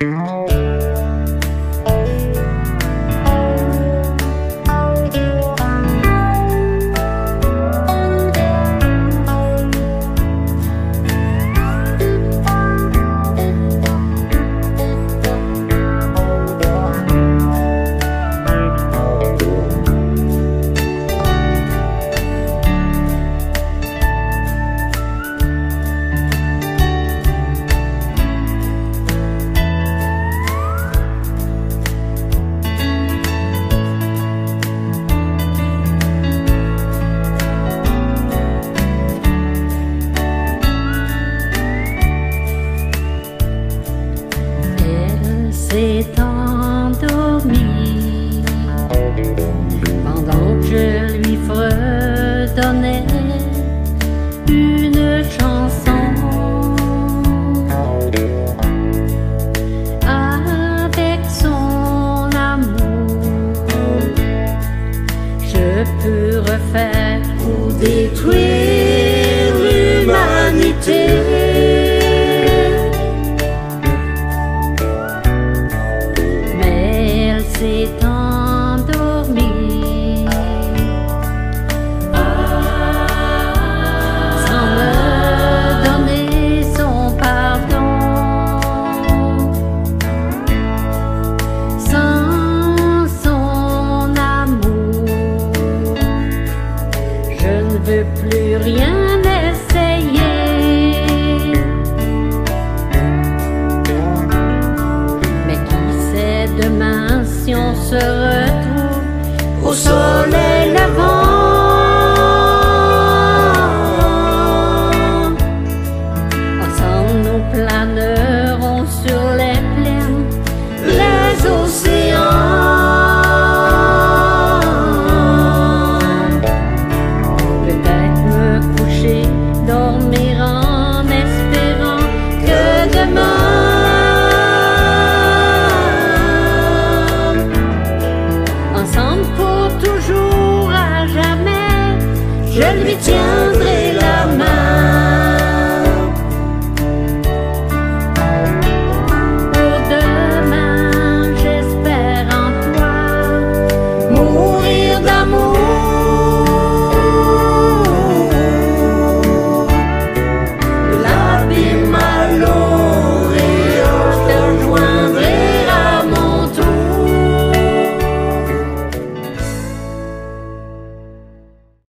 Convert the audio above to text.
Música s'est endormie pendant que je lui fredonnais une chanson avec son amour. Je peux refaire ou détruire veux plus rien essayer. Mais qui sait demain si on se retrouve au soleil? je lui tiendrai.